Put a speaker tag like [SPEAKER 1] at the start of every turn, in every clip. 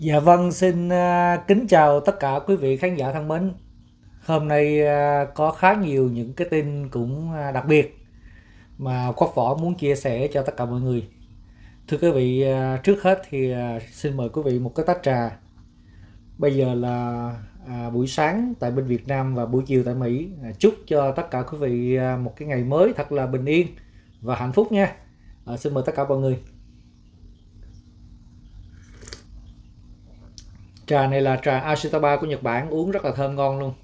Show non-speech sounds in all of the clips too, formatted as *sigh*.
[SPEAKER 1] Dạ vâng, xin à, kính chào tất cả quý vị khán giả thân mến. Hôm nay à, có khá nhiều những cái tin cũng à, đặc biệt mà Quốc Võ muốn chia sẻ cho tất cả mọi người. Thưa quý vị, trước hết thì xin mời quý vị một cái tách trà. Bây giờ là buổi sáng tại bên Việt Nam và buổi chiều tại Mỹ. Chúc cho tất cả quý vị một cái ngày mới thật là bình yên và hạnh phúc nha. Xin mời tất cả mọi người. Trà này là trà Ashitaba của Nhật Bản, uống rất là thơm ngon luôn.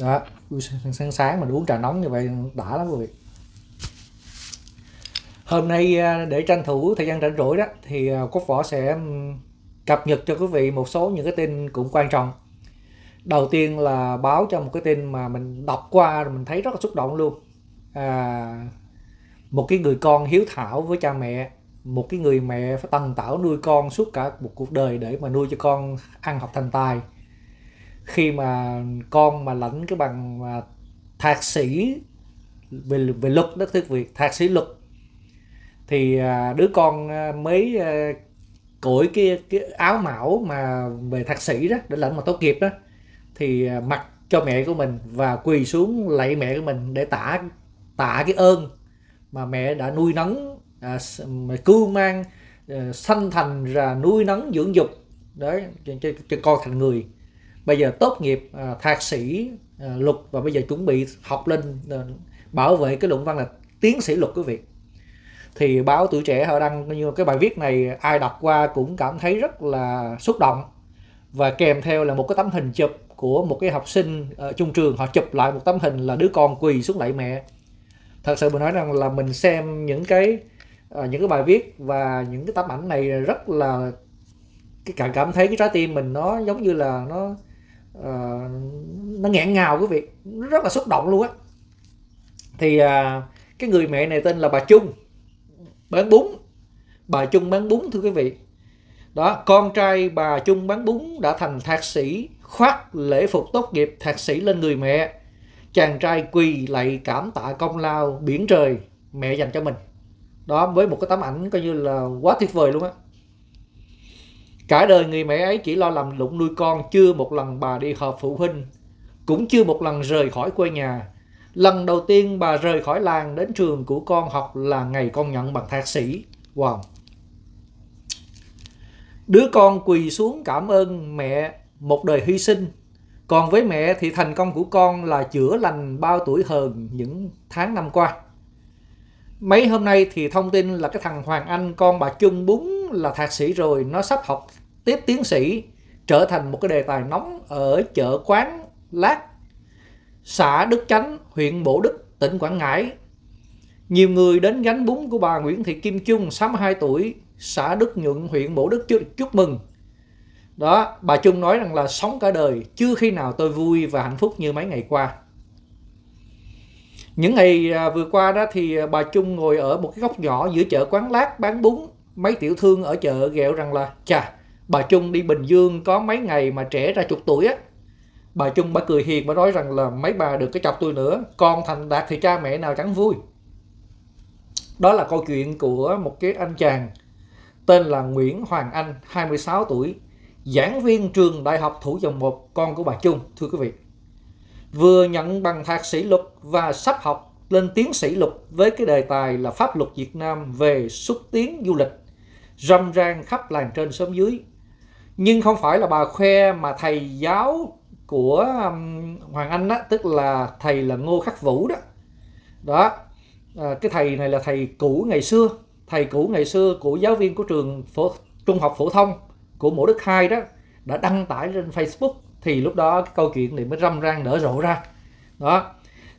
[SPEAKER 1] Đó, sáng sáng mà mình uống trà nóng như vậy đã lắm quý vị. Hôm nay à, để tranh thủ thời gian rảnh rỗi đó thì à, Quốc Võ sẽ cập nhật cho quý vị một số những cái tin cũng quan trọng. Đầu tiên là báo cho một cái tin mà mình đọc qua rồi mình thấy rất là xúc động luôn. À, một cái người con hiếu thảo với cha mẹ, một cái người mẹ phải tần tảo nuôi con suốt cả một cuộc đời để mà nuôi cho con ăn học thành tài. Khi mà con mà lãnh cái bằng mà thạc sĩ về về luật đất nước Việt thạc sĩ luật, thì à, đứa con à, mới cổi cởi cái cái áo mão mà về thạc sĩ đó, để lãnh mà tốt nghiệp đó, thì mặc cho mẹ của mình và quỳ xuống lạy mẹ của mình để tả tạ cái ơn mà mẹ đã nuôi nấng à, mẹ cưu mang à, sanh thành ra nuôi nấng dưỡng dục. Đấy cho, cho, cho con thành người. Bây giờ tốt nghiệp à, thạc sĩ à, luật và bây giờ chuẩn bị học lên à, bảo vệ cái luận văn là tiến sĩ luật quý vị. Thì báo tuổi trẻ họ đăng như cái bài viết này ai đọc qua cũng cảm thấy rất là xúc động. Và kèm theo là một cái tấm hình chụp của một cái học sinh ở trung trường họ chụp lại một tấm hình là đứa con quỳ xuống lạy mẹ thật sự mình nói rằng là mình xem những cái ờ, những cái bài viết và những cái tấm ảnh này rất là cái cảm cảm thấy cái trái tim mình nó giống như là nó uh, nó nghẹn ngào quý vị. Nó rất là xúc động luôn á. Thì uh, cái người mẹ này tên là bà Trung. Bán bún. Bà Trung bán bún thưa quý vị. Đó con trai bà Trung bán bún đã thành thạc sĩ khoác lễ phục tốt nghiệp thạc sĩ lên người mẹ chàng trai quỳ lạy cảm tạ công lao biển trời mẹ dành cho mình. Đó, với một cái tấm ảnh coi như là quá tuyệt vời luôn á. Cả đời người mẹ ấy chỉ lo làm lụng nuôi con, chưa một lần bà đi họp phụ huynh, cũng chưa một lần rời khỏi quê nhà. Lần đầu tiên bà rời khỏi làng đến trường của con học là ngày con nhận bằng thạc sĩ. Wow. Đứa con quỳ xuống cảm ơn mẹ một đời hy sinh còn với mẹ thì thành công của con là chữa lành bao tuổi hờn những tháng năm qua. Mấy hôm nay thì thông tin là cái thằng Hoàng Anh con bà Trung Bún là thạc sĩ rồi, nó sắp học tiếp tiến sĩ, trở thành một cái đề tài nóng ở chợ quán Lát, xã Đức Chánh, huyện bộ Đức, tỉnh Quảng Ngãi. Nhiều người đến gánh bún của bà Nguyễn Thị Kim Trung, 62 tuổi, xã Đức Nhuận, huyện bộ Đức chúc, chúc mừng đó, bà Trung nói rằng là sống cả đời chưa khi nào tôi vui và hạnh phúc như mấy ngày qua. Những ngày à, vừa qua đó thì à, bà Trung ngồi ở một cái góc nhỏ giữa chợ quán lát bán bún, mấy tiểu thương ở chợ ghẹo rằng là, chà, bà Trung đi Bình Dương có mấy ngày mà trẻ ra chục tuổi á. Bà Trung bà cười hiền bà nói rằng là, mấy bà được cái chọc tôi nữa, con thành đạt thì cha mẹ nào chẳng vui. Đó là câu chuyện của một cái anh chàng tên là Nguyễn Hoàng Anh 26 tuổi giảng viên trường Đại học Thủ Dầu Một, con của bà Trung, thưa quý vị. Vừa nhận bằng thạc sĩ luật và sắp học lên tiến sĩ luật với cái đề tài là pháp luật Việt Nam về xúc tiến du lịch, râm ran khắp làng trên xóm dưới. Nhưng không phải là bà khoe mà thầy giáo của um, Hoàng Anh đó, tức là thầy là Ngô Khắc Vũ đó. Đó, à, cái thầy này là thầy cũ ngày xưa, thầy cũ ngày xưa của giáo viên của trường phổ, trung học phổ thông của Mộ Đức Hai đó đã đăng tải lên Facebook thì lúc đó cái câu chuyện này mới râm ran nở rộ ra. Đó.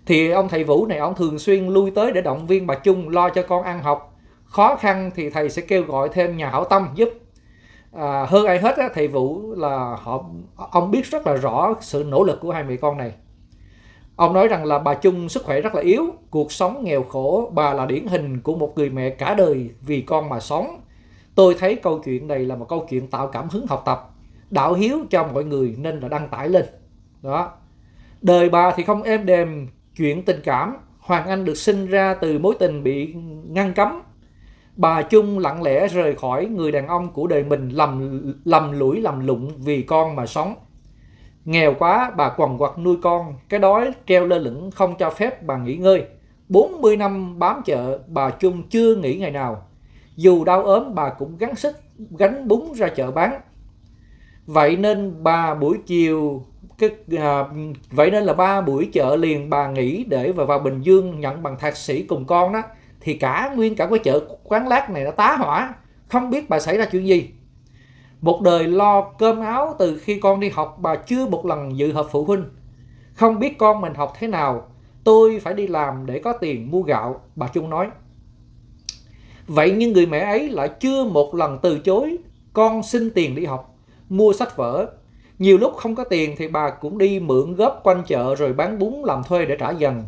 [SPEAKER 1] Thì ông thầy Vũ này ông thường xuyên lui tới để động viên bà Chung lo cho con ăn học. Khó khăn thì thầy sẽ kêu gọi thêm nhà hảo tâm giúp. À, hơn ai hết á, thầy Vũ là họ ông biết rất là rõ sự nỗ lực của hai mẹ con này. Ông nói rằng là bà Chung sức khỏe rất là yếu cuộc sống nghèo khổ bà là điển hình của một người mẹ cả đời vì con mà sống tôi thấy câu chuyện này là một câu chuyện tạo cảm hứng học tập đạo hiếu cho mọi người nên là đăng tải lên đó đời bà thì không êm đềm chuyện tình cảm Hoàng Anh được sinh ra từ mối tình bị ngăn cấm. Bà Chung lặng lẽ rời khỏi người đàn ông của đời mình lầm lầm lũi lầm lụng vì con mà sống. Nghèo quá, bà quằn quặt nuôi con, cái đói treo lơ lửng không cho phép bà nghỉ ngơi. 40 năm bám chợ, bà Chung chưa nghỉ ngày nào. Dù đau ốm, bà cũng gắng sức gánh bún ra chợ bán. Vậy nên bà buổi chiều cái à, vậy nên là ba buổi chợ liền bà nghỉ để vào vào Bình Dương nhận bằng thạc sĩ cùng con đó. Thì cả nguyên cả cái chợ quán lát này đã tá hỏa. Không biết bà xảy ra chuyện gì. Một đời lo cơm áo từ khi con đi học bà chưa một lần dự họp phụ huynh. Không biết con mình học thế nào. Tôi phải đi làm để có tiền mua gạo bà Trung nói vậy nhưng người mẹ ấy lại chưa một lần từ chối con xin tiền đi học mua sách vở nhiều lúc không có tiền thì bà cũng đi mượn góp quanh chợ rồi bán bún làm thuê để trả dần.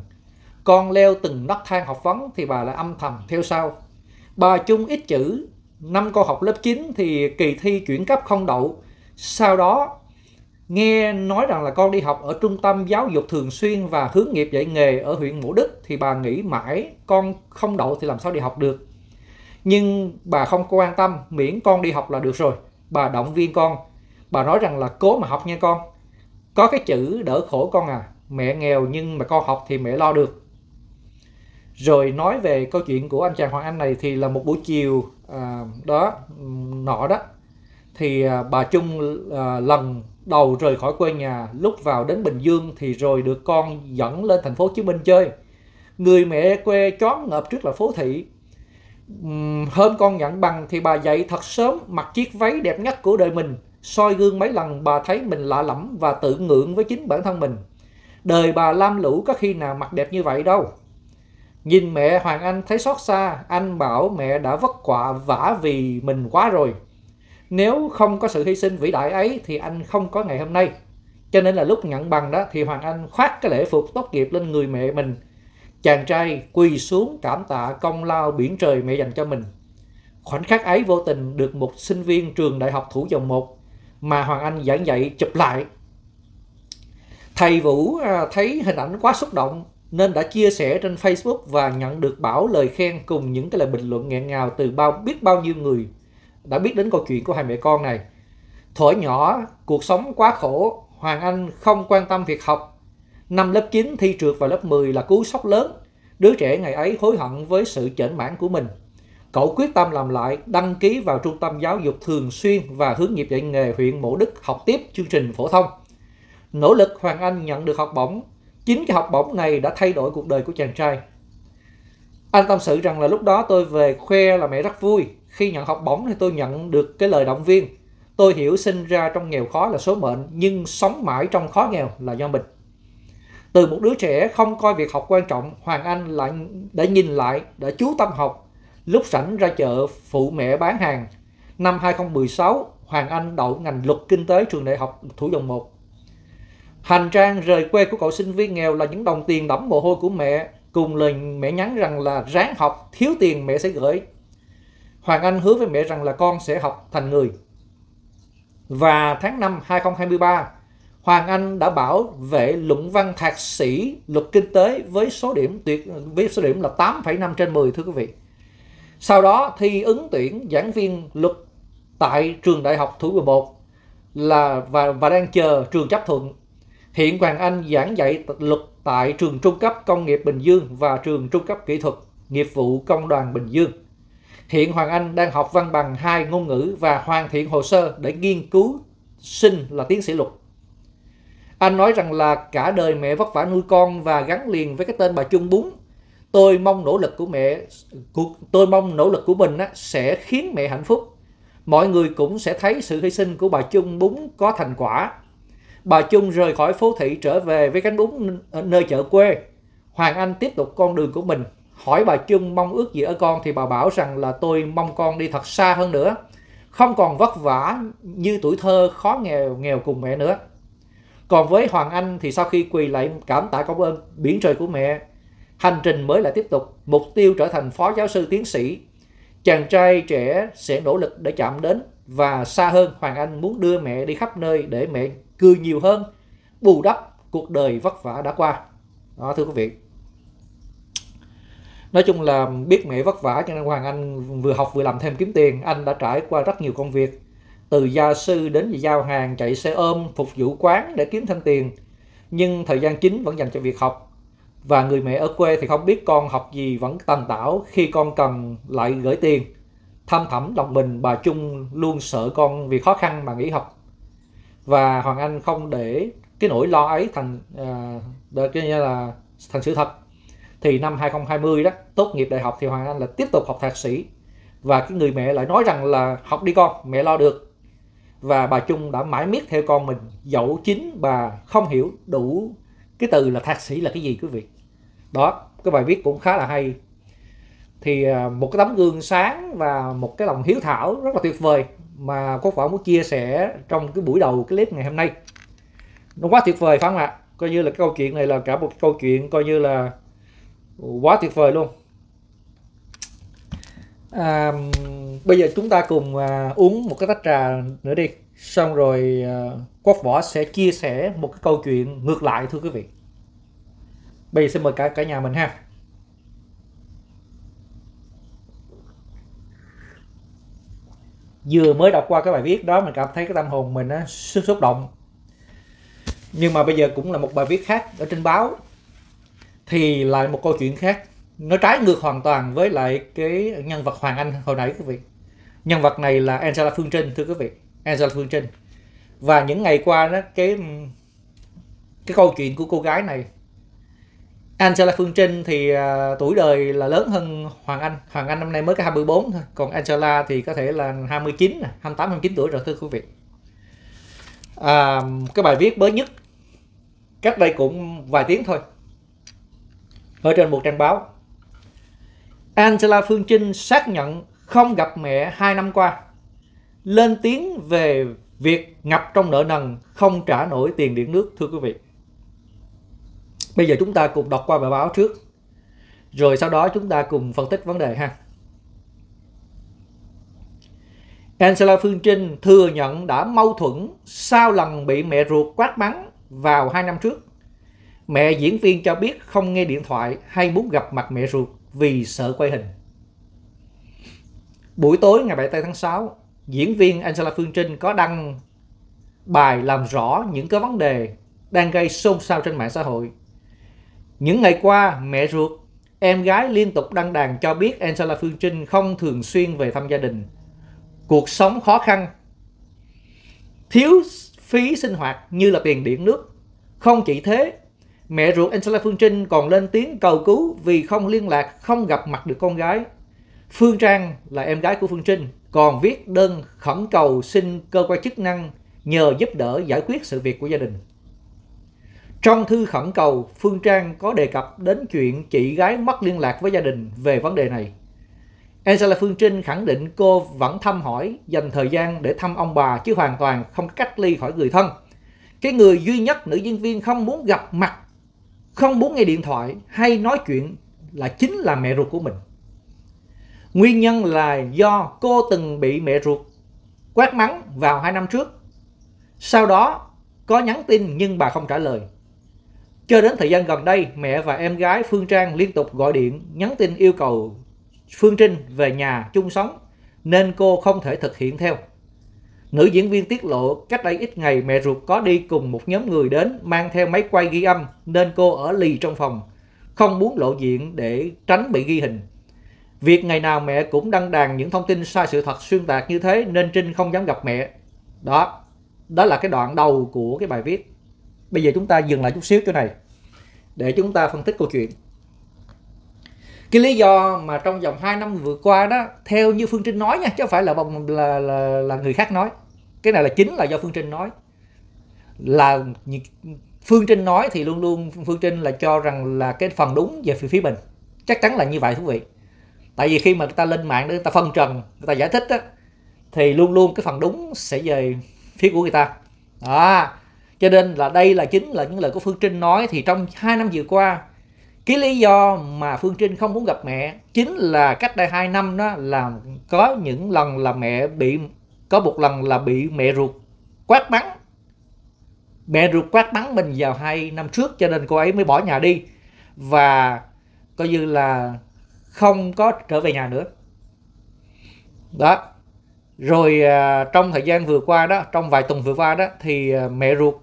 [SPEAKER 1] Con leo từng nấc thang học vấn thì bà lại âm thầm theo sau. Bà chung ít chữ, năm con học lớp 9 thì kỳ thi chuyển cấp không đậu. Sau đó nghe nói rằng là con đi học ở trung tâm giáo dục thường xuyên và hướng nghiệp dạy nghề ở huyện ngũ Đức thì bà nghĩ mãi con không đậu thì làm sao đi học được. Nhưng bà không quan tâm, miễn con đi học là được rồi. Bà động viên con. Bà nói rằng là cố mà học nha con. Có cái chữ đỡ khổ con à mẹ nghèo nhưng mà con học thì mẹ lo được. Rồi nói về câu chuyện của anh chàng Hoàng Anh này thì là một buổi chiều à, đó nọ đó thì à, bà Trung à, lần đầu rời khỏi quê nhà lúc vào đến Bình Dương thì rồi được con dẫn lên thành phố Hồ Chí Minh chơi. Người mẹ quê chón ngợp trước là phố thị hơn hôm con nhận bằng thì bà dậy thật sớm mặc chiếc váy đẹp nhất của đời mình soi gương mấy lần bà thấy mình lạ lẫm và tự ngượng với chính bản thân mình. Đời bà lam lũ có khi nào mặc đẹp như vậy đâu. Nhìn mẹ Hoàng Anh thấy xót xa, anh bảo mẹ đã vất quả vả vì mình quá rồi. Nếu không có sự hy sinh vĩ đại ấy thì anh không có ngày hôm nay. Cho nên là lúc nhận bằng đó thì Hoàng Anh khoác cái lễ phục tốt nghiệp lên người mẹ mình. Chàng trai quỳ xuống cảm tạ công lao biển trời mẹ dành cho mình. Khoảnh khắc ấy vô tình được một sinh viên trường đại học Thủ Dòng 1 mà Hoàng Anh giảng dạy chụp lại. Thầy Vũ à, thấy hình ảnh quá xúc động nên đã chia sẻ trên Facebook và nhận được bảo lời khen cùng những cái lời bình luận nghẹn ngào từ bao biết bao nhiêu người đã biết đến câu chuyện của hai mẹ con này. Thổi nhỏ, cuộc sống quá khổ, Hoàng Anh không quan tâm việc học. Năm lớp 9 thi trượt vào lớp 10 là cú sốc lớn. Đứa trẻ ngày ấy hối hận với sự chểnh mãn của mình. Cậu quyết tâm làm lại, đăng ký vào trung tâm giáo dục thường xuyên và hướng nghiệp dạy nghề huyện Mộ Đức học tiếp chương trình phổ thông. Nỗ lực Hoàng Anh nhận được học bổng. Chính cái học bổng này đã thay đổi cuộc đời của chàng trai. Anh tâm sự rằng là lúc đó tôi về khoe là mẹ rất vui. Khi nhận học bổng thì tôi nhận được cái lời động viên. Tôi hiểu sinh ra trong nghèo khó là số mệnh, nhưng sống mãi trong khó nghèo là do mình. Từ một đứa trẻ không coi việc học quan trọng, Hoàng Anh lại đã nhìn lại, đã chú tâm học Lúc sảnh ra chợ phụ mẹ bán hàng, năm 2016, Hoàng Anh đậu ngành luật kinh tế trường đại học Thủ Dòng 1. Hành trang rời quê của cậu sinh viên nghèo là những đồng tiền đẫm mồ hôi của mẹ, cùng lời mẹ nhắn rằng là ráng học, thiếu tiền mẹ sẽ gửi. Hoàng Anh hứa với mẹ rằng là con sẽ học thành người. Và tháng 5 2023, Hoàng Anh đã bảo vệ luận văn thạc sĩ luật kinh tế với số điểm tuyệt với số điểm là 8,5 trên 10 thưa quý vị. Sau đó thi ứng tuyển giảng viên luật tại trường đại học Thủ Dầu Một là và và đang chờ trường chấp thuận. Hiện Hoàng Anh giảng dạy luật tại trường trung cấp công nghiệp Bình Dương và trường trung cấp kỹ thuật nghiệp vụ công đoàn Bình Dương. Hiện Hoàng Anh đang học văn bằng hai ngôn ngữ và hoàn thiện hồ sơ để nghiên cứu sinh là tiến sĩ luật. Anh nói rằng là cả đời mẹ vất vả nuôi con và gắn liền với cái tên bà Chung Bún. Tôi mong nỗ lực của mẹ tôi mong nỗ lực của mình á, sẽ khiến mẹ hạnh phúc. Mọi người cũng sẽ thấy sự hy sinh của bà Chung bún có thành quả. Bà Chung rời khỏi phố thị trở về với cánh bún ở nơi chợ quê. Hoàng Anh tiếp tục con đường của mình. Hỏi bà Chung mong ước gì ở con thì bà bảo rằng là tôi mong con đi thật xa hơn nữa. Không còn vất vả như tuổi thơ khó nghèo nghèo cùng mẹ nữa còn với Hoàng Anh thì sau khi quỳ lại cảm tạ công ơn biển trời của mẹ hành trình mới lại tiếp tục, mục tiêu trở thành phó giáo sư tiến sĩ. Chàng trai trẻ sẽ nỗ lực để chạm đến và xa hơn Hoàng Anh muốn đưa mẹ đi khắp nơi để mẹ cười nhiều hơn, bù đắp cuộc đời vất vả đã qua. Đó thưa quý vị. nói chung là biết mẹ vất vả cho nên Hoàng Anh vừa học vừa làm thêm kiếm tiền anh đã trải qua rất nhiều công việc từ gia sư đến giao hàng chạy xe ôm phục vụ quán để kiếm thêm tiền. Nhưng thời gian chính vẫn dành cho việc học. Và người mẹ ở quê thì không biết con học gì vẫn tần tảo khi con cần lại gửi tiền. Thăm thẳm lòng mình bà Trung luôn sợ con vì khó khăn mà nghỉ học. Và Hoàng Anh không để cái nỗi lo ấy thành à, cái như là thành sự thật. Thì năm 2020 đó tốt nghiệp đại học thì Hoàng Anh là tiếp tục học thạc sĩ. Và cái người mẹ lại nói rằng là học đi con mẹ lo được và bà Trung đã mãi miết theo con mình. Dẫu chính bà không hiểu đủ cái từ là thạc sĩ là cái gì, quý vị. Đó, cái bài viết cũng khá là hay. Thì à, một cái tấm gương sáng và một cái lòng hiếu thảo rất là tuyệt vời mà có phải muốn chia sẻ trong cái buổi đầu cái clip ngày hôm nay. Nó quá tuyệt vời phải không ạ? Coi như là cái câu chuyện này là cả một cái câu chuyện coi như là quá tuyệt vời luôn à, bây giờ chúng ta cùng à, uống một cái tách trà nữa đi. Xong rồi à, quốc võ sẽ chia sẻ một cái câu chuyện ngược lại thưa quý vị. Bây giờ xin mời cả cả nhà mình ha. Vừa mới đọc qua cái bài viết đó mình cảm thấy cái tâm hồn mình nó xúc động. Nhưng mà bây giờ cũng là một bài viết khác ở trên báo. Thì lại một câu chuyện khác nó trái ngược hoàn toàn với lại cái nhân vật Hoàng Anh hồi nãy quý vị. Nhân vật này là Angela Phương Trinh thưa quý vị. Angela Phương Trinh. Và những ngày qua đó cái cái câu chuyện của cô gái này. Angela Phương Trinh thì uh, tuổi đời là lớn hơn Hoàng Anh. Hoàng Anh năm nay mới có 24 thôi. Còn Angela thì có thể là 29 28 29 tuổi rồi thưa quý vị. À, cái bài viết mới nhất cách đây cũng vài tiếng thôi. Ở trên một trang báo. Angela Phương Trinh xác nhận không gặp mẹ hai năm qua. Lên tiếng về việc ngập trong nợ nần, không trả nổi tiền điện nước, thưa quý vị. Bây giờ chúng ta cùng đọc qua bài báo trước. Rồi sau đó chúng ta cùng phân tích vấn đề ha. Angela Phương Trinh thừa nhận đã mâu thuẫn sau lần bị mẹ ruột quát mắng vào hai năm trước. Mẹ diễn viên cho biết không nghe điện thoại hay muốn gặp mặt mẹ ruột vì sợ quay hình. Buổi tối ngày 7 tháng 6, diễn viên Angela Phương Trinh có đăng bài làm rõ những cái vấn đề đang gây xôn xao trên mạng xã hội. Những ngày qua, mẹ ruột, em gái liên tục đăng đàn cho biết Angela Phương Trinh không thường xuyên về thăm gia đình cuộc sống khó khăn, thiếu phí sinh hoạt như là tiền điện nước. Không chỉ thế, mẹ ruột Angela Phương Trinh còn lên tiếng cầu cứu vì không liên lạc, không gặp mặt được con gái. Phương Trang là em gái của Phương Trinh, còn viết đơn khẩn cầu xin cơ quan chức năng nhờ giúp đỡ giải quyết sự việc của gia đình. Trong thư khẩn cầu, Phương Trang có đề cập đến chuyện chị gái mất liên lạc với gia đình về vấn đề này. Angela Phương Trinh khẳng định cô vẫn thăm hỏi, dành thời gian để thăm ông bà chứ hoàn toàn không cách ly khỏi người thân. Cái người duy nhất nữ diễn viên không muốn gặp mặt, không muốn nghe điện thoại hay nói chuyện là chính là mẹ ruột của mình. Nguyên nhân là do cô từng bị mẹ ruột quát mắng vào hai năm trước. Sau đó có nhắn tin nhưng bà không trả lời. Cho đến thời gian gần đây, mẹ và em gái Phương Trang liên tục gọi điện, nhắn tin yêu cầu Phương Trinh về nhà chung sống nên cô không thể thực hiện theo. Nữ diễn viên tiết lộ cách đây ít ngày mẹ ruột có đi cùng một nhóm người đến mang theo máy quay ghi âm nên cô ở lì trong phòng, không muốn lộ diện để tránh bị ghi hình. Việc ngày nào mẹ cũng đăng đàn những thông tin sai sự thật xuyên tạc như thế nên Trinh không dám gặp mẹ. Đó, đó là cái đoạn đầu của cái bài viết. Bây giờ chúng ta dừng lại chút xíu chỗ này để chúng ta phân tích câu chuyện cái lý do mà trong vòng 2 năm vừa qua đó theo như phương trinh nói nha chứ không phải là là là, là người khác nói cái này là chính là do phương trinh nói. Là phương trinh nói thì luôn luôn phương trinh là cho rằng là cái phần đúng về phía, mình chắc chắn là như vậy thú vị. Tại vì khi mà người ta lên mạng để người ta phân trần người ta giải thích á thì luôn luôn cái phần đúng sẽ về phía của người ta. Đó. Cho nên là đây là chính là những lời của phương trinh nói thì trong hai năm vừa qua cái lý do mà Phương Trinh không muốn gặp mẹ chính là cách đây hai năm đó là có những lần là mẹ bị có một lần là bị mẹ ruột quát bắn mẹ ruột quát bắn mình vào hai năm trước cho nên cô ấy mới bỏ nhà đi. Và coi như là không có trở về nhà nữa. Đó. Rồi à, trong thời gian vừa qua đó trong vài tuần vừa qua đó thì à, mẹ ruột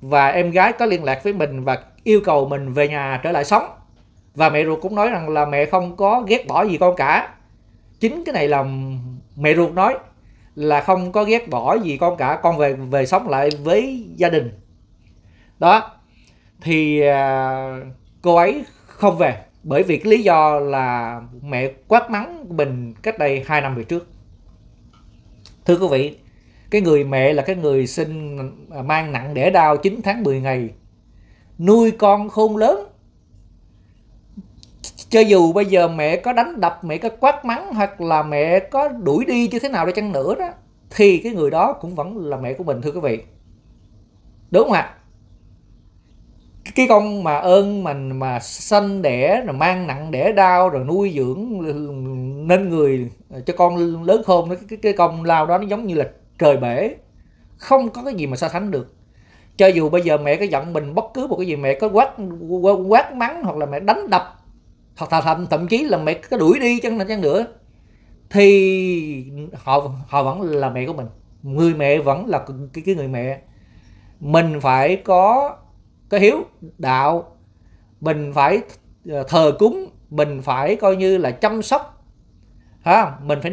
[SPEAKER 1] và em gái có liên lạc với mình và yêu cầu mình về nhà trở lại sống. Và mẹ ruột cũng nói rằng là mẹ không có ghét bỏ gì con cả. Chính cái này là mẹ ruột nói là không có ghét bỏ gì con cả con về về sống lại với gia đình. Đó thì à, cô ấy không về bởi vì cái lý do là mẹ quát mắng mình cách đây 2 năm về trước. Thưa quý vị cái người mẹ là cái người sinh à, mang nặng đẻ đau 9 tháng 10 ngày nuôi con khôn lớn cho dù bây giờ mẹ có đánh đập mẹ có quát mắng hoặc là mẹ có đuổi đi như thế nào đi chăng nữa đó thì cái người đó cũng vẫn là mẹ của mình thưa quý vị. Đúng không ạ? Cái con mà ơn mình mà sanh đẻ rồi mang nặng đẻ đau rồi nuôi dưỡng nên người cho con lớn khôn cái, cái, cái công lao đó nó giống như là trời bể. Không có cái gì mà so sánh được. Cho dù bây giờ mẹ có giận mình bất cứ một cái gì mẹ có quát quát mắng hoặc là mẹ đánh đập hoặc là thậm, thậm chí là mẹ có đuổi đi chăng chăng nữa. Thì họ họ vẫn là mẹ của mình. Người mẹ vẫn là cái, cái người mẹ. Mình phải có cái hiếu đạo. Mình phải ờ, thờ cúng. Mình phải coi như là chăm sóc. Ha mình phải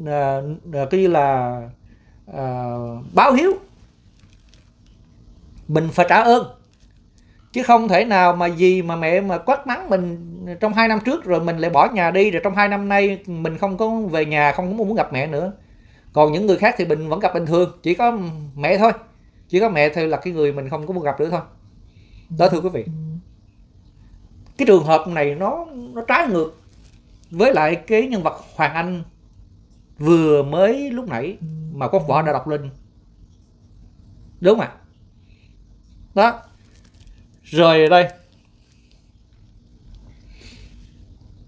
[SPEAKER 1] uh, coi như là uh, báo hiếu. Mình phải trả ơn. Chứ không thể nào mà gì mà mẹ mà quát mắng mình trong hai năm trước rồi mình lại bỏ nhà đi, rồi trong hai năm nay mình không có về nhà, không có muốn gặp mẹ nữa. Còn những người khác thì mình vẫn gặp bình thường, chỉ có mẹ thôi. Chỉ có mẹ thôi là cái người mình không có muốn gặp nữa thôi. Đó, thưa quý vị. Cái trường hợp này nó nó trái ngược với lại cái nhân vật Hoàng Anh vừa mới lúc nãy mà con võ đã đọc lên. Đúng không ạ? Đó. Rồi đây.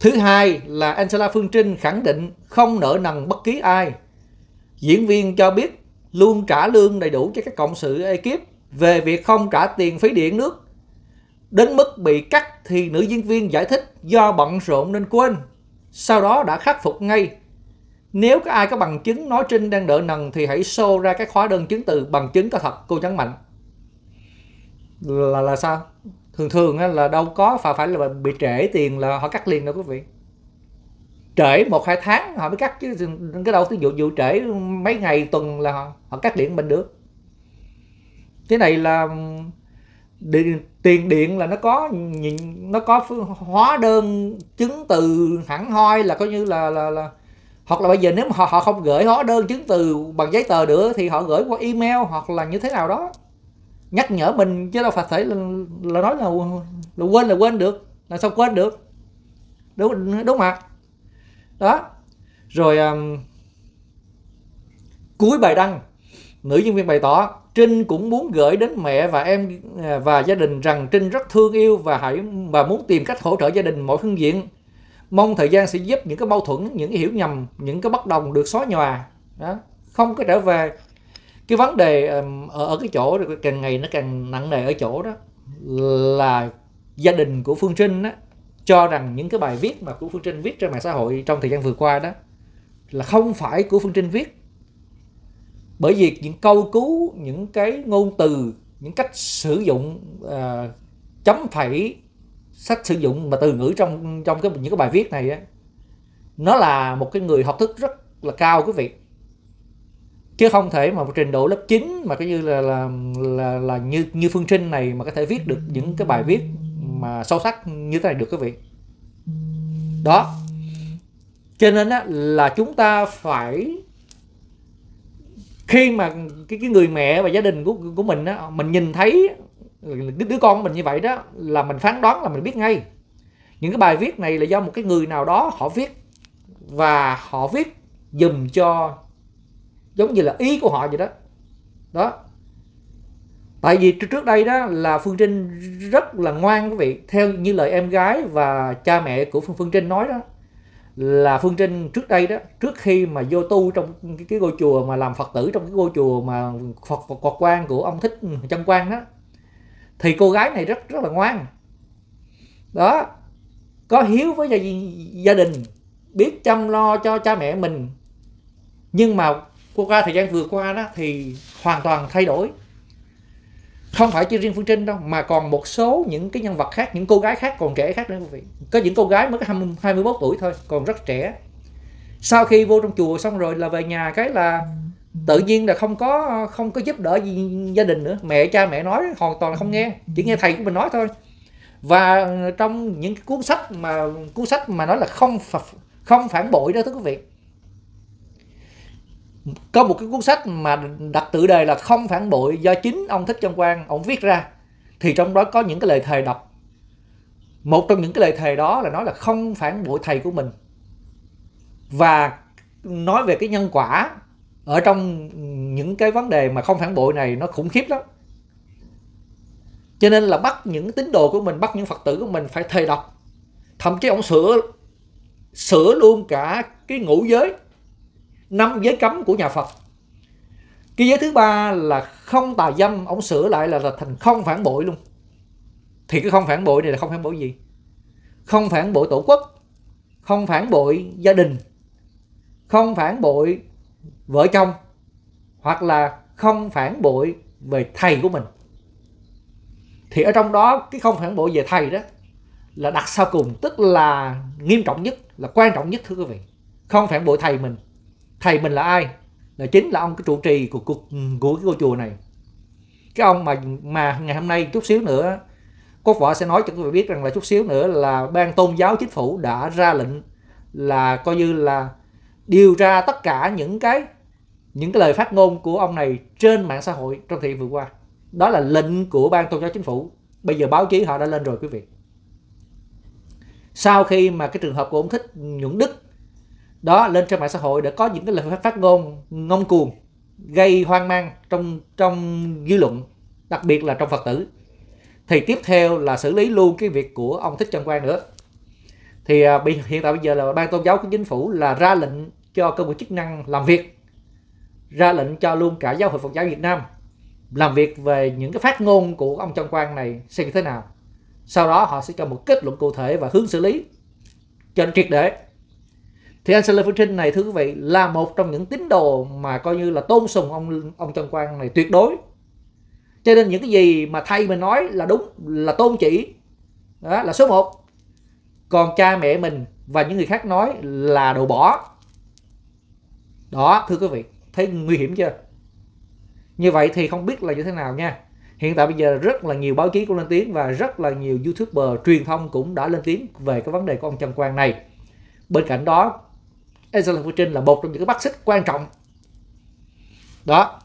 [SPEAKER 1] Thứ hai là Angela Phương Trinh khẳng định không nợ nần bất kỳ ai. Diễn viên cho biết luôn trả lương đầy đủ cho các cộng sự ekip về việc không trả tiền phí điện nước. Đến mức bị cắt thì nữ diễn viên giải thích do bận rộn nên quên. Sau đó đã khắc phục ngay. Nếu có ai có bằng chứng nói Trinh đang nợ nần thì hãy show ra các hóa đơn chứng từ bằng chứng có thật, cô nhấn mạnh. Là là sao? Thường thường là đâu có phải phải là bị trễ tiền là họ cắt liền đâu quý vị. Trễ một hai tháng họ mới cắt chứ cái đâu ví dụ dụ trễ mấy ngày tuần là họ, họ cắt điện mình được. Thế này là điện, tiền điện là nó có nó có hóa đơn chứng từ hẳn hoi là coi như là là là hoặc là bây giờ nếu mà họ họ không gửi hóa đơn chứng từ bằng giấy tờ nữa thì họ gửi qua email hoặc là như thế nào đó nhắc nhở mình chứ đâu phải thể là, là nói là, là quên là quên được là sao quên được đúng đúng mà đó rồi um, cuối bài đăng nữ nhân viên bày tỏ Trinh cũng muốn gửi đến mẹ và em à, và gia đình rằng Trinh rất thương yêu và hãy và muốn tìm cách hỗ trợ gia đình mọi phương diện. Mong thời gian sẽ giúp những cái mâu thuẫn, những cái hiểu nhầm, những cái bất đồng được xóa nhòa. Đó. Không có trở về cái vấn đề ở, ở cái chỗ càng ngày nó càng nặng nề ở chỗ đó là gia đình của Phương Trinh á, cho rằng những cái bài viết mà của Phương Trinh viết trên mạng xã hội trong thời gian vừa qua đó là không phải của Phương Trinh viết. Bởi vì những câu cứu những cái ngôn từ những cách sử dụng uh, chấm phẩy sách sử dụng mà từ ngữ trong trong cái những cái bài viết này á nó là một cái người học thức rất là cao quý vị chứ không thể mà một trình độ lớp 9 mà cái như là là là, là như như phương trinh này mà có thể viết được những cái bài viết mà sâu sắc như thế này được quý vị. Đó. Cho nên á, là chúng ta phải khi mà cái cái người mẹ và gia đình của của mình á mình nhìn thấy đứa, đứa con của mình như vậy đó là mình phán đoán là mình biết ngay. Những cái bài viết này là do một cái người nào đó họ viết và họ viết dùm cho giống như là ý của họ vậy đó. Đó. Tại vì trước đây đó là phương trinh rất là ngoan quý vị. Theo như lời em gái và cha mẹ của phương, phương trinh nói đó là phương trinh trước đây đó trước khi mà vô tu trong cái, cái ngôi chùa mà làm phật tử trong cái ngôi chùa mà phật phật, phật quan của ông thích chân quan đó thì cô gái này rất rất là ngoan. Đó. Có hiếu với gia, gia đình biết chăm lo cho cha mẹ mình. Nhưng mà qua thời gian vừa qua đó thì hoàn toàn thay đổi. Không phải chỉ riêng Phương Trinh đâu, mà còn một số những cái nhân vật khác, những cô gái khác, còn trẻ khác nữa quý vị. Có những cô gái mới có 21 tuổi thôi, còn rất trẻ. Sau khi vô trong chùa xong rồi là về nhà cái là tự nhiên là không có không có giúp đỡ gì gia đình nữa. Mẹ, cha, mẹ nói hoàn toàn là không nghe, chỉ nghe thầy của mình nói thôi. Và trong những cuốn sách mà, cuốn sách mà nói là không không phản bội đó thưa quý vị có một cái cuốn sách mà đặt tự đề là không phản bội do chính ông thích trân quang, ông viết ra. Thì trong đó có những cái lời thề đọc một trong những cái lời thề đó là nói là không phản bội thầy của mình. Và nói về cái nhân quả ở trong những cái vấn đề mà không phản bội này nó khủng khiếp lắm. Cho nên là bắt những tín đồ của mình, bắt những phật tử của mình phải thề đọc thậm chí ông sửa sửa luôn cả cái ngũ giới năm giới cấm của nhà Phật. Cái giới thứ ba là không tà dâm ông sửa lại là, là thành không phản bội luôn. Thì cái không phản bội này là không phản bội gì? Không phản bội tổ quốc không phản bội gia đình không phản bội vợ chồng hoặc là không phản bội về thầy của mình. Thì ở trong đó cái không phản bội về thầy đó là đặt sau cùng tức là nghiêm trọng nhất là quan trọng nhất thưa quý vị. Không phản bội thầy mình thầy mình là ai? Là chính là ông cái trụ trì của của, ừ, của cái ngôi chùa này. Cái ông mà mà ngày hôm nay chút xíu nữa quốc vợ sẽ nói cho quý vị biết rằng là chút xíu nữa là ban tôn giáo chính phủ đã ra lệnh là coi như là điều ra tất cả những cái những cái lời phát ngôn của ông này trên mạng xã hội trong thời gian vừa qua. Đó là lệnh của ban tôn giáo chính phủ. Bây giờ báo chí họ đã lên rồi quý vị. Sau khi mà cái trường hợp của ông thích nhuận đức đó, lên trên mạng xã hội để có những cái lời phát ngôn ngông cuồng, gây hoang mang trong trong dư luận, đặc biệt là trong phật tử. Thì tiếp theo là xử lý luôn cái việc của ông thích trân quang nữa. Thì à, hiện tại bây giờ là ban tôn giáo của chính phủ là ra lệnh cho cơ quan chức năng làm việc, ra lệnh cho luôn cả giáo hội phật giáo việt nam làm việc về những cái phát ngôn của ông trân quang này xem như thế nào. Sau đó họ sẽ cho một kết luận cụ thể và hướng xử lý cho triệt để thì anh Lê Phương Trinh này, thưa quý vị, là một trong những tín đồ mà coi như là tôn sùng ông ông Trần Quang này tuyệt đối. Cho nên những cái gì mà thầy mình nói là đúng, là tôn chỉ, đó là số 1 còn cha mẹ mình và những người khác nói là đồ bỏ. Đó, thưa quý vị, thấy nguy hiểm chưa? Như vậy thì không biết là như thế nào nha. Hiện tại bây giờ rất là nhiều báo chí cũng lên tiếng và rất là nhiều youtuber truyền thông cũng đã lên tiếng về cái vấn đề của ông Trần Quang này. Bên cạnh đó Angela Phương Trinh là một trong những cái bác xích quan trọng. Đó.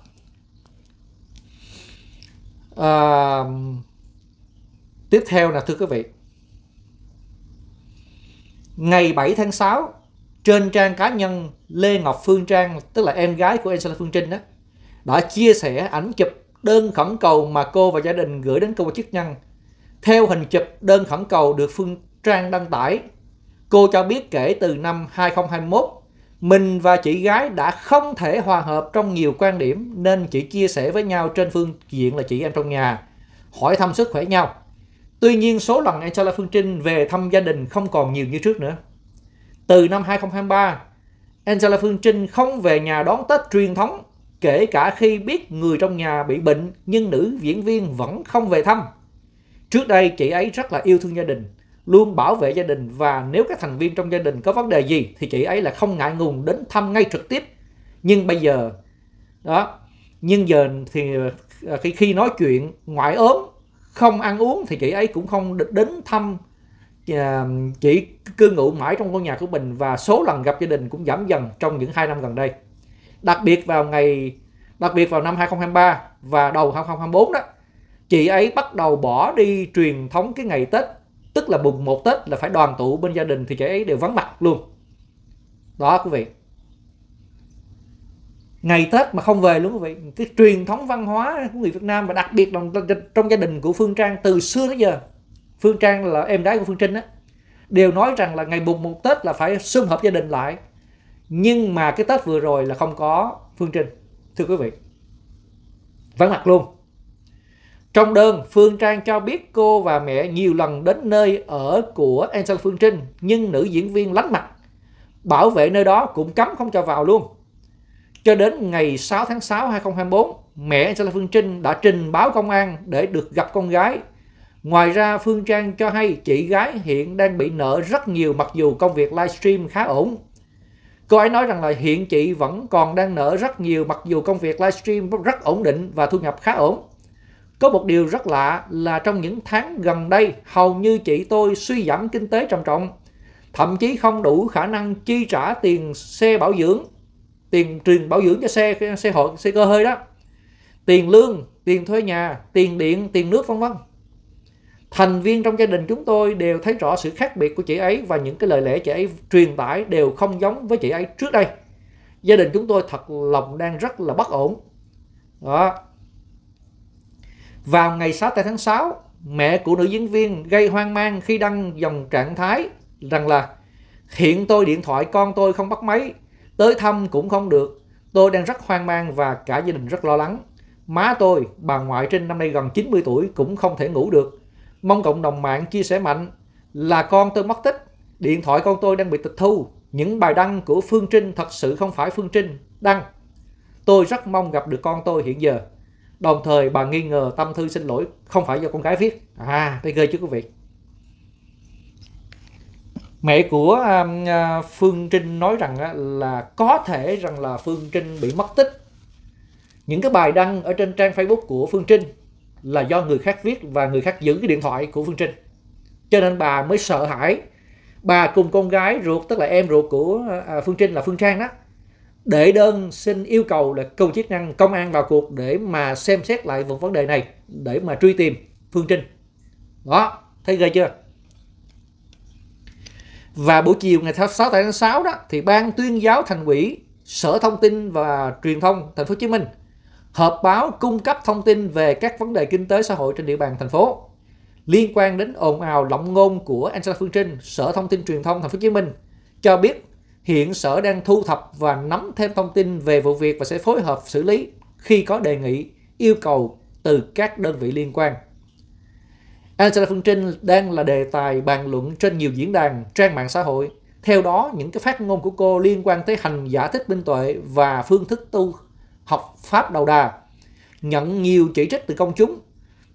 [SPEAKER 1] À, tiếp theo là thưa quý vị. Ngày 7 tháng 6 trên trang cá nhân Lê Ngọc Phương Trang tức là em gái của Angela Phương Trinh đó đã chia sẻ ảnh chụp đơn khẩn cầu mà cô và gia đình gửi đến cơ quan chức năng. Theo hình chụp đơn khẩn cầu được Phương Trang đăng tải cô cho biết kể từ năm 2021 mình và chị gái đã không thể hòa hợp trong nhiều quan điểm nên chỉ chia sẻ với nhau trên phương diện là chị em trong nhà, hỏi thăm sức khỏe nhau. Tuy nhiên số lần Angela Phương Trinh về thăm gia đình không còn nhiều như trước nữa. Từ năm 2023, Angela Phương Trinh không về nhà đón Tết truyền thống, kể cả khi biết người trong nhà bị bệnh nhưng nữ diễn viên vẫn không về thăm. Trước đây chị ấy rất là yêu thương gia đình, luôn bảo vệ gia đình và nếu các thành viên trong gia đình có vấn đề gì thì chị ấy là không ngại ngùng đến thăm ngay trực tiếp. Nhưng bây giờ, đó, nhưng giờ thì ờ, khi khi nói chuyện ngoại ốm, không ăn uống thì chị ấy cũng không đến thăm ờ, chị chỉ cư ngụ mãi trong ngôi nhà của mình và số lần gặp gia đình cũng giảm dần trong những hai năm gần đây. Đặc biệt vào ngày, đặc biệt vào năm 2023 và đầu 2024 đó, chị ấy bắt đầu bỏ đi truyền thống cái ngày Tết tức là mùng một Tết là phải đoàn tụ bên gia đình thì chị ấy đều vắng mặt luôn. Đó, quý vị. Ngày Tết mà không về luôn, quý vị. Cái truyền thống văn hóa của người Việt Nam và đặc biệt là trong gia đình của Phương Trang, từ xưa đến giờ, Phương Trang là em gái của Phương Trinh á, đều nói rằng là ngày mùng một Tết là phải sum họp gia đình lại. Nhưng mà cái Tết vừa rồi là không có Phương Trinh, thưa quý vị. Vắng mặt luôn. Trong đơn, Phương Trang cho biết cô và mẹ nhiều lần đến nơi ở của Angela Phương Trinh, nhưng nữ diễn viên lánh mặt. Bảo vệ nơi đó cũng cấm không cho vào luôn. Cho đến ngày 6 tháng 6 2024, mẹ Angela Phương Trinh đã trình báo công an để được gặp con gái. Ngoài ra, Phương Trang cho hay chị gái hiện đang bị nợ rất nhiều mặc dù công việc livestream khá ổn. Cô ấy nói rằng là hiện chị vẫn còn đang nợ rất nhiều mặc dù công việc livestream rất ổn định và thu nhập khá ổn. Có một điều rất lạ là trong những tháng gần đây, hầu như chị tôi suy giảm kinh tế trầm trọng, thậm chí không đủ khả năng chi trả tiền xe bảo dưỡng, tiền truyền bảo dưỡng cho xe xe hội xe cơ hơi đó, tiền lương, tiền thuê nhà, tiền điện, tiền nước vân vân. Thành viên trong gia đình chúng tôi đều thấy rõ sự khác biệt của chị ấy và những cái lời lẽ chị ấy truyền tải đều không giống với chị ấy trước đây. Gia đình chúng tôi thật lòng đang rất là bất ổn. Đó, vào ngày 6 tháng 6, mẹ của nữ diễn viên gây hoang mang khi đăng dòng trạng thái rằng là hiện tôi điện thoại con tôi không bắt máy, tới thăm cũng không được. Tôi đang rất hoang mang và cả gia đình rất lo lắng. Má tôi, bà ngoại trên năm nay gần 90 tuổi cũng không thể ngủ được. Mong cộng đồng mạng chia sẻ mạnh là con tôi mất tích, điện thoại con tôi đang bị tịch thu. Những bài đăng của Phương Trinh thật sự không phải Phương Trinh đăng. Tôi rất mong gặp được con tôi hiện giờ. Đồng thời bà nghi ngờ tâm thư xin lỗi không phải do con gái viết. À, thấy ghê chứ quý vị. Mẹ của à, à, Phương Trinh nói rằng là có thể rằng là Phương Trinh bị mất tích. Những cái bài đăng ở trên trang Facebook của Phương Trinh là do người khác viết và người khác giữ cái điện thoại của Phương Trinh. Cho nên bà mới sợ hãi. Bà cùng con gái ruột, tức là em ruột của à, Phương Trinh là Phương Trang đó, để đơn xin yêu cầu là cơ chức năng công an vào cuộc để mà xem xét lại vụ vấn đề này để mà truy tìm Phương Trinh. Đó, thấy ghê chưa? Và buổi chiều ngày 6 tháng 6 đó thì ban tuyên giáo thành ủy, Sở Thông tin và Truyền thông Thành phố Hồ Chí Minh họp báo cung cấp thông tin về các vấn đề kinh tế xã hội trên địa bàn thành phố liên quan đến ồn ào lộng ngôn của Angela Phương Trinh, Sở Thông tin Truyền thông Thành phố Hồ Chí Minh cho biết Hiện Sở đang thu thập và nắm thêm thông tin về vụ việc và sẽ phối hợp xử lý khi có đề nghị, yêu cầu từ các đơn vị liên quan. Angela Phương Trinh đang là đề tài bàn luận trên nhiều diễn đàn, trang mạng xã hội. Theo đó, những cái phát ngôn của cô liên quan tới hành giả thích minh tuệ và phương thức tu học pháp đầu đà, nhận nhiều chỉ trích từ công chúng.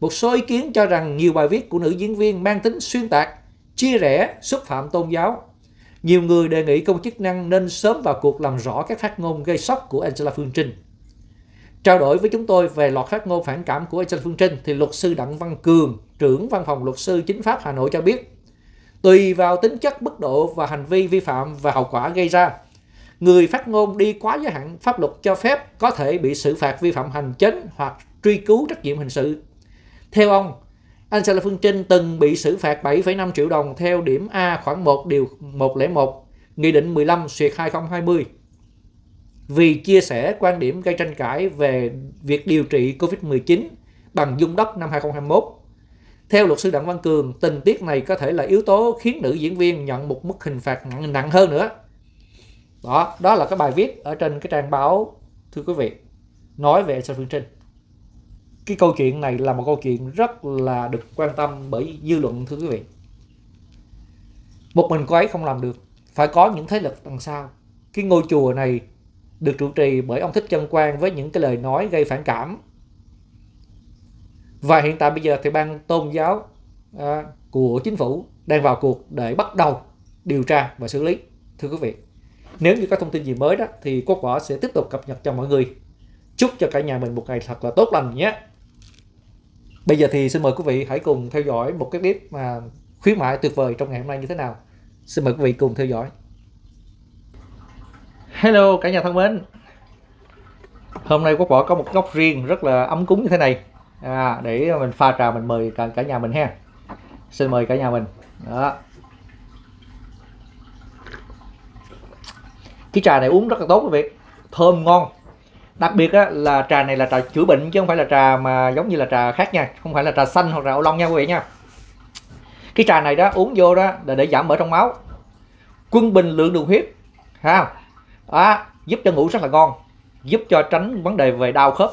[SPEAKER 1] Một số ý kiến cho rằng nhiều bài viết của nữ diễn viên mang tính xuyên tạc, chia rẽ, xúc phạm tôn giáo, nhiều người đề nghị công chức năng nên sớm vào cuộc làm rõ các phát ngôn gây sốc của Angela Phương Trinh. Trao đổi với chúng tôi về loạt phát ngôn phản cảm của Angela Phương Trinh thì luật sư Đặng Văn Cường, trưởng văn phòng luật sư chính pháp Hà Nội cho biết, tùy vào tính chất mức độ và hành vi vi phạm và hậu quả gây ra, người phát ngôn đi quá giới hạn pháp luật cho phép có thể bị xử phạt vi phạm hành chính hoặc truy cứu trách nhiệm hình sự. Theo ông, anh sẽ là Phương Trinh từng bị xử phạt 7,5 triệu đồng theo điểm A khoảng 1 điều 101 Nghị định 15 xuyệt 2020 vì chia sẻ quan điểm gây tranh cãi về việc điều trị COVID-19 bằng dung đất năm 2021. Theo luật sư Đặng Văn Cường, tình tiết này có thể là yếu tố khiến nữ diễn viên nhận một mức hình phạt nặng, nặng hơn nữa. Đó, đó là cái bài viết ở trên cái trang báo thưa quý vị nói về Sơn Phương Trinh cái câu chuyện này là một câu chuyện rất là được quan tâm bởi dư luận thưa quý vị. Một mình cô ấy không làm được. Phải có những thế lực đằng sau. Cái ngôi chùa này được trụ trì bởi ông thích chân quang với những cái lời nói gây phản cảm. Và hiện tại bây giờ thì ban tôn giáo à, của chính phủ đang vào cuộc để bắt đầu điều tra và xử lý thưa quý vị. Nếu như có thông tin gì mới đó thì quốc võ sẽ tiếp tục cập nhật cho mọi người. Chúc cho cả nhà mình một ngày thật là tốt lành nhé. Bây giờ thì xin mời quý vị hãy cùng theo dõi một cái clip mà khuyến mại tuyệt vời trong ngày hôm nay như thế nào. Xin mời quý vị cùng theo dõi. Hello cả nhà thân mến. Hôm nay Quốc Võ có một góc riêng rất là ấm cúng như thế này. À, để mình pha trà mình mời cả, cả nhà mình ha. Xin mời cả nhà mình. Đó. Cái trà này uống rất là tốt quý vị. Thơm ngon đặc biệt á, là trà này là trà chữa bệnh chứ không phải là trà mà giống như là trà khác nha không phải là trà xanh hoặc trà ô long nha quý vị nha. Cái trà này đó uống vô đó là để giảm mỡ trong máu. Quân bình lượng đường huyết ha? Đó, giúp cho ngủ rất là ngon giúp cho tránh vấn đề về đau khớp.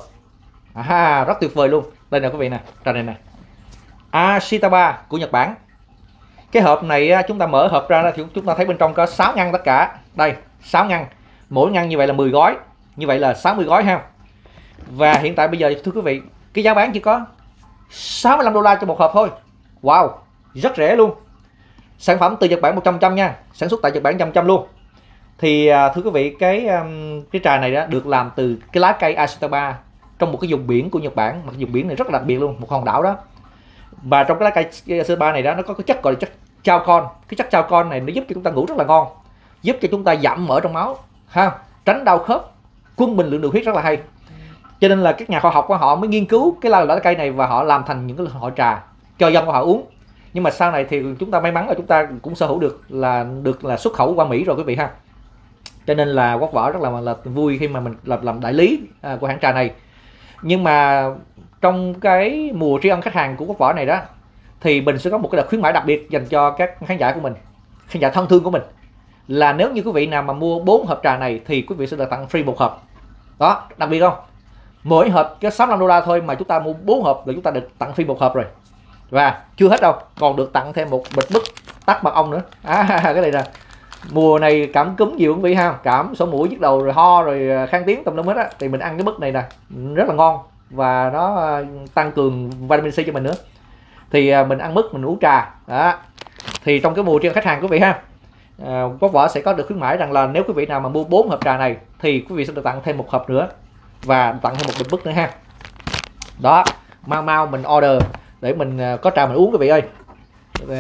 [SPEAKER 1] À, rất tuyệt vời luôn. Đây nè quý vị nè trà này nè. Ashitaba của Nhật Bản. Cái hộp này chúng ta mở hộp ra thì chúng ta thấy bên trong có 6 ngăn tất cả. Đây 6 ngăn. Mỗi ngăn như vậy là 10 gói như vậy là 60 gói ha. Và hiện tại bây giờ, thưa quý vị, cái giá bán chỉ có 65 đô la cho một hộp thôi. Wow, rất rẻ luôn. Sản phẩm từ Nhật Bản 100 trăm nha, sản xuất tại Nhật Bản trăm trăm luôn. Thì à, thưa quý vị, cái cái trà này đó được làm từ cái lá cây Ashitaba trong một cái vùng biển của Nhật Bản. Mà vùng biển này rất là đặc biệt luôn, một hòn đảo đó. Và trong cái lá cây Ashitaba này đó, nó có cái chất gọi là chất chao con. Cái chất chao con này nó giúp cho chúng ta ngủ rất là ngon, giúp cho chúng ta giảm mỡ trong máu, ha, tránh đau khớp quân bình lượng đường huyết rất là hay. Cho nên là các nhà khoa học của họ mới nghiên cứu cái lá cây này và họ làm thành những cái loại trà cho dân của họ uống. Nhưng mà sau này thì chúng ta may mắn là chúng ta cũng sở hữu được là được là xuất khẩu qua Mỹ rồi quý vị ha. Cho nên là quốc võ rất là là vui khi mà mình làm làm đại lý à, của hãng trà này. Nhưng mà trong cái mùa tri ân khách hàng của quốc võ này đó thì mình sẽ có một cái đợt khuyến mãi đặc biệt dành cho các khán giả của mình khán giả thân thương của mình. Là nếu như quý vị nào mà mua 4 hộp trà này thì quý vị sẽ được tặng free một hộp đó đặc biệt không? Mỗi hộp cái 65 đô la thôi mà chúng ta mua 4 hộp là chúng ta được tặng free một hộp rồi. Và chưa hết đâu còn được tặng thêm một bịch bức tắt mật ong nữa. À, *laughs* cái này nè. Mùa này cảm cúm nhiều quý vị ha. Cảm sổ mũi nhức đầu rồi ho rồi à, khang tiếng tùm lum hết á. Thì mình ăn cái bức này nè rất là ngon. Và nó à, tăng cường vitamin C cho mình nữa. Thì à, mình ăn mứt mình uống trà. Đó. Thì trong cái mùa trên khách hàng quý vị ha à, quốc vợ sẽ có được khuyến mãi rằng là nếu quý vị nào mà mua 4 hộp trà này thì quý vị sẽ được tặng thêm một hộp nữa và tặng thêm một bình bức nữa ha. Đó, mau mau mình order để mình à, có trà mình uống quý vị ơi.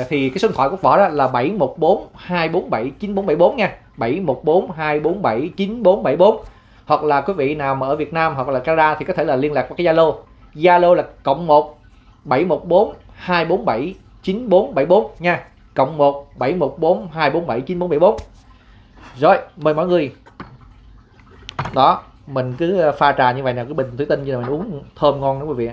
[SPEAKER 1] Thì cái số điện thoại của võ đó là 714 247 9474 nha. 714 247 9474 hoặc là quý vị nào mà ở Việt Nam hoặc là Canada thì có thể là liên lạc qua cái Zalo. Zalo là cộng 1 714 247 9474 nha. Cộng 1 714 247 9474 rồi, mời mọi người đó mình cứ pha trà như vậy nè cái bình thủy tinh như là mình uống thơm ngon đó quý vị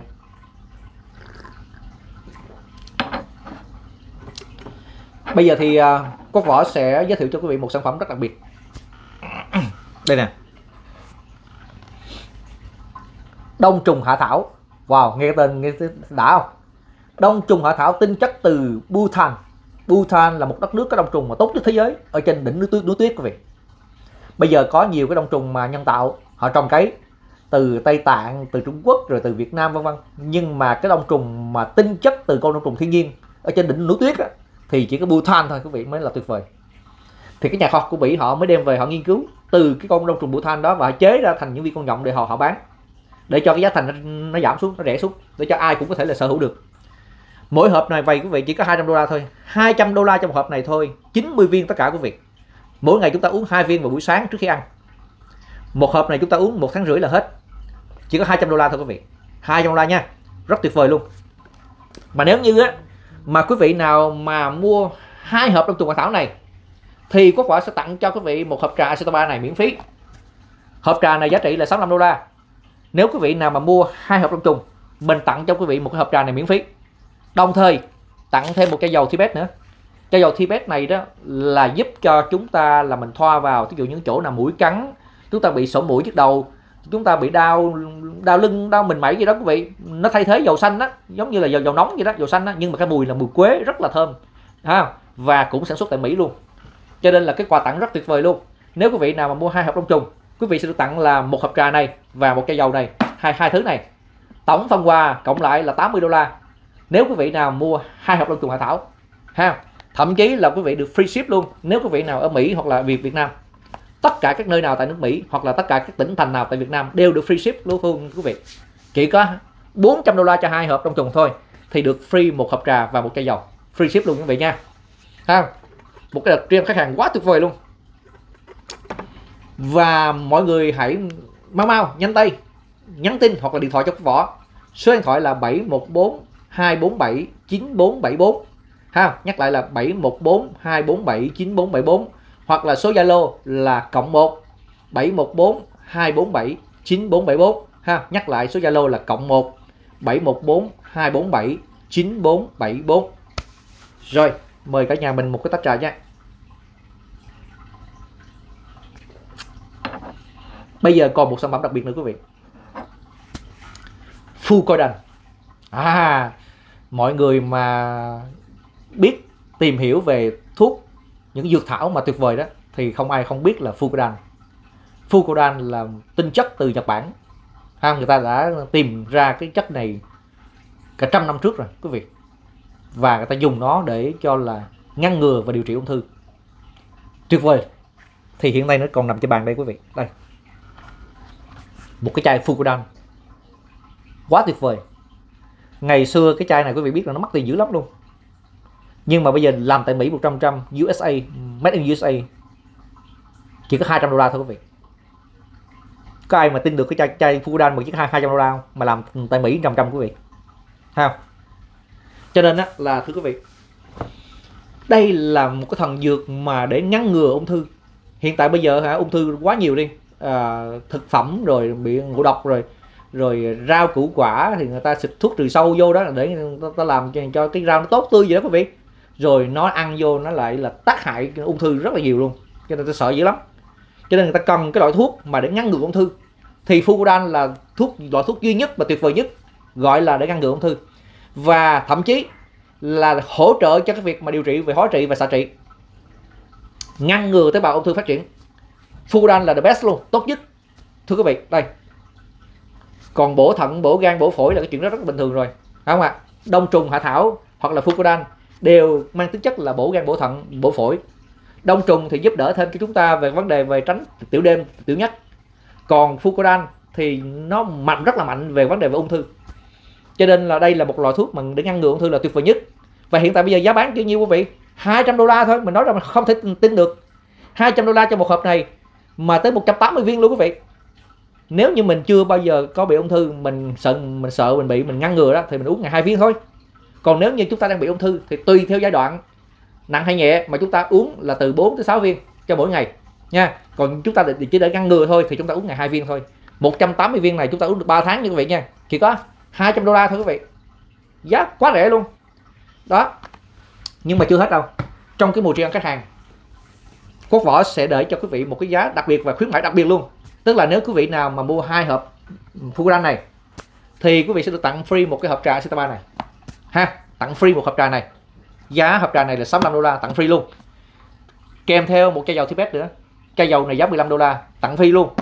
[SPEAKER 1] bây giờ thì uh, Quốc Võ sẽ giới thiệu cho quý vị một sản phẩm rất đặc biệt. Đây nè. Đông trùng hạ thảo. Wow nghe tên nghe đã không? Đông trùng hạ thảo tinh chất từ Bhutan. Bhutan là một đất nước có đông trùng mà tốt nhất thế giới ở trên đỉnh núi tuyết núi tuyết quý vị bây giờ có nhiều cái đông trùng mà nhân tạo họ trồng cấy từ Tây Tạng từ Trung Quốc rồi từ Việt Nam vân vân. Nhưng mà cái đông trùng mà tinh chất từ con đông trùng thiên nhiên ở trên đỉnh núi tuyết á, thì chỉ có Bhutan thôi quý vị mới là tuyệt vời. Thì cái nhà khoa học của Mỹ họ mới đem về họ nghiên cứu từ cái con đông trùng Bhutan đó và chế ra thành những viên con nhộng để họ họ bán. Để cho cái giá thành nó, nó giảm xuống nó rẻ xuống để cho ai cũng có thể là sở hữu được. Mỗi hộp này vậy quý vị chỉ có 200 đô la thôi. 200 đô la trong hộp này thôi 90 viên tất cả quý vị mỗi ngày chúng ta uống hai viên vào buổi sáng trước khi ăn. Một hộp này chúng ta uống một tháng rưỡi là hết. Chỉ có 200 đô la thôi quý vị. 200 đô la nha. Rất tuyệt vời luôn. Mà nếu như á, mà quý vị nào mà mua hai hộp đông trùng hạ thảo này, thì quốc Quả sẽ tặng cho quý vị một hộp trà Acetoba này miễn phí. Hộp trà này giá trị là 65 đô la. Nếu quý vị nào mà mua hai hộp đông trùng mình tặng cho quý vị một cái hộp trà này miễn phí. Đồng thời, tặng thêm một chai dầu Tibet nữa chai dầu Tibet này đó là giúp cho chúng ta là mình thoa vào ví dụ những chỗ nào mũi cắn, chúng ta bị sổ mũi nhức đầu, chúng ta bị đau đau lưng, đau mình mẩy gì đó quý vị. Nó thay thế dầu xanh đó, giống như là dầu dầu nóng vậy đó, dầu xanh đó, nhưng mà cái mùi là mùi quế rất là thơm, ha, và cũng sản xuất tại Mỹ luôn. Cho nên là cái quà tặng rất tuyệt vời luôn. Nếu quý vị nào mà mua hai hộp đông trùng, quý vị sẽ được tặng là một hộp trà này và một chai dầu này, hai hai thứ này. Tổng phần quà cộng lại là 80 đô la. Nếu quý vị nào mua hai hộp đông trùng hạ thảo, ha thậm chí là quý vị được free ship luôn, nếu quý vị nào ở Mỹ hoặc là Việt Việt Nam. Tất cả các nơi nào tại nước Mỹ hoặc là tất cả các tỉnh thành nào tại Việt Nam đều được free ship, luôn Phương quý vị. Chỉ có 400 đô la cho hai hộp trong tuần thôi thì được free một hộp trà và một chai dầu. Free ship luôn, quý vị nha. Ha, một cái đợt riêng khách hàng quá tuyệt vời luôn. Và mọi người hãy mau mau nhanh tay nhắn tin hoặc là điện thoại cho võ. Số điện thoại là 714 247 9474 ha, nhắc lại là 714 247 9474 hoặc là số Zalo là cộng 1 714 247 9474 ha, nhắc lại số Zalo là cộng 1 714 247 9474 rồi, mời cả nhà mình một cái tách trà nha. Bây giờ còn một sản phẩm đặc biệt nữa quý vị. Fukodan à mọi người mà biết tìm hiểu về thuốc, những dược thảo mà tuyệt vời đó, thì không ai không biết là Fucodan Fucodan là tinh chất từ Nhật Bản. Ha người ta đã tìm ra cái chất này cả trăm năm trước rồi, quý vị. Và người ta dùng nó để cho là ngăn ngừa và điều trị ung thư. Tuyệt vời. Thì hiện nay nó còn nằm trên bàn đây, quý vị. Đây. Một cái chai Fucodan quá tuyệt vời. Ngày xưa cái chai này quý vị biết là nó mắc tiền dữ lắm luôn nhưng mà bây giờ làm tại Mỹ 100 trăm USA made in USA chỉ có 200 đô la thôi quý vị. Có ai mà tin được cái chai chai Fudan một chiếc 200 đô la không? mà làm tại Mỹ trăm trăm quý vị. Ha cho nên á là thưa quý vị đây là một cái thần dược mà để ngăn ngừa ung thư. Hiện tại bây giờ hả ung thư quá nhiều đi. À, thực phẩm rồi bị ngộ độc rồi rồi rau củ quả thì người ta xịt thuốc trừ sâu vô đó để người ta, ta làm cho, cho cái rau nó tốt tươi vậy đó quý vị rồi nó ăn vô nó lại là tác hại ung thư rất là nhiều luôn. Cho nên ta sợ dữ lắm. Cho nên người ta cần cái loại thuốc mà để ngăn ngừa ung thư. Thì Fucodan là thuốc, loại thuốc duy nhất và tuyệt vời nhất, gọi là để ngăn ngừa ung thư. Và thậm chí là hỗ trợ cho cái việc mà điều trị về hóa trị và xạ trị. Ngăn ngừa tế bào ung thư phát triển. Fucodan là the best luôn, tốt nhất. Thưa quý vị, đây. Còn bổ thận, bổ gan, bổ phổi là cái chuyện rất rất bình thường rồi. Phải không ạ? Đông trùng, hạ thảo hoặc là Fucodan đều mang tính chất là bổ gan, bổ thận, bổ phổi. Đông trùng thì giúp đỡ thêm cho chúng ta về vấn đề về tránh tiểu đêm, tiểu nhất còn Fucodan thì nó mạnh, rất là mạnh về vấn đề về ung thư. Cho nên là đây là một loại thuốc mà để ngăn ngừa ung thư là tuyệt vời nhất. Và hiện tại bây giờ giá bán bao nhiêu quý vị 200 đô la thôi, mình nói rằng không thể tin được. 200 đô la cho một hộp này mà tới 180 viên luôn quý vị. Nếu như mình chưa bao giờ có bị ung thư, mình sợ mình sợ, mình bị, mình ngăn ngừa đó, thì mình uống ngày hai viên thôi còn nếu như chúng ta đang bị ung thư thì tùy theo giai đoạn nặng hay nhẹ mà chúng ta uống là từ 4 tới 6 viên cho mỗi ngày, nha. Còn chúng ta chỉ để ngăn ngừa thôi thì chúng ta uống ngày hai viên thôi. 180 viên này chúng ta uống được 3 tháng như quý vị nha. Chỉ có 200 đô la thôi quý vị. Giá quá rẻ luôn. Đó. Nhưng mà chưa hết đâu. Trong cái mùa tri ân khách hàng, cốt võ sẽ để cho quý vị một cái giá đặc biệt và khuyến mãi đặc biệt luôn. Tức là nếu quý vị nào mà mua hai hộp Fukuran này, thì quý vị sẽ được tặng free một cái hộp trà Sitaba này ha, tặng free một hộp trà này. Giá hộp trà này là 65 đô la, tặng free luôn. Kèm theo một chai dầu Tibet nữa. Chai dầu này giá 15 đô la, tặng free luôn.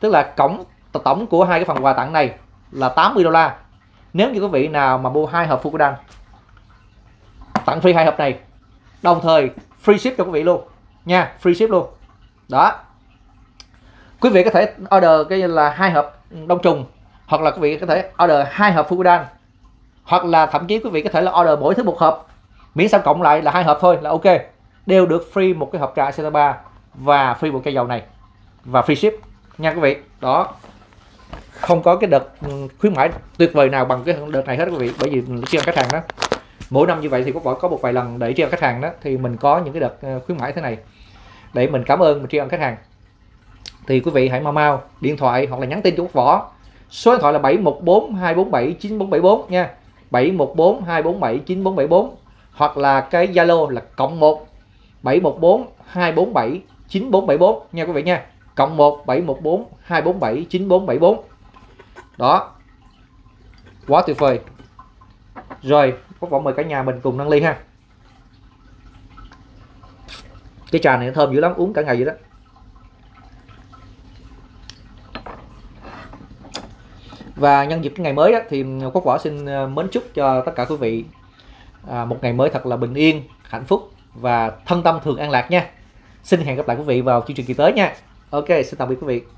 [SPEAKER 1] Tức là tổng tổng của hai cái phần quà tặng này là 80 đô la. Nếu như quý vị nào mà mua hai hộp Fukudan, tặng free hai hộp này, đồng thời free ship cho quý vị luôn. Nha, free ship luôn. Đó. Quý vị có thể order cái là hai hộp đông trùng, hoặc là quý vị có thể order hai hộp Fukudan hoặc là thậm chí quý vị có thể là order mỗi thứ một hộp. Miễn sao cộng lại là hai hộp thôi, là ok. Đều được free một cái hộp trà Acetaba và free một cây dầu này. Và free ship, nha quý vị. Đó. Không có cái đợt ừ, khuyến mãi tuyệt vời nào bằng cái đợt này hết, quý vị. Bởi vì tri ân khách hàng đó, mỗi năm như vậy thì có có một vài lần để tri ân khách hàng đó, thì mình có những cái đợt ờ, khuyến mãi thế này. Để mình cảm ơn tri ân khách hàng. Thì quý vị hãy mau mau, điện thoại hoặc là nhắn tin cho Quốc Võ. Số điện thoại là 714 247 9474 nha. 714 247 9474 hoặc là cái Zalo là cộng 1 714 247 9474 nha quý vị nha. Cộng 1 714 247 9474 đó. Quá tuyệt vời. Rồi có vọng mời cả nhà mình cùng nâng ly ha. Cái trà này thơm dữ lắm, uống cả ngày vậy đó. Và nhân dịp cái ngày mới đó, thì ừ, quốc võ xin ờ, mến chúc cho tất cả quý vị à, một ngày mới thật là bình yên hạnh phúc và thân tâm thường an lạc nha. Xin hẹn gặp lại quý vị vào chương trình kỳ tới nha. Ok xin tạm biệt quý vị.